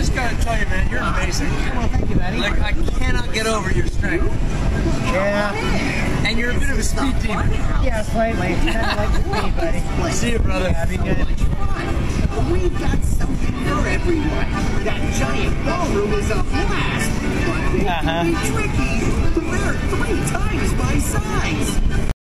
just gotta tell you, man, you're amazing. Well, thank you, Eddie. Like, I cannot get over your strength. yeah, And you're a bit of a speed demon. yeah, slightly. Kind of like me, buddy. See you, brother. Yeah, be good. We've got something for everyone. That giant ballroom is a blast, but it can be tricky.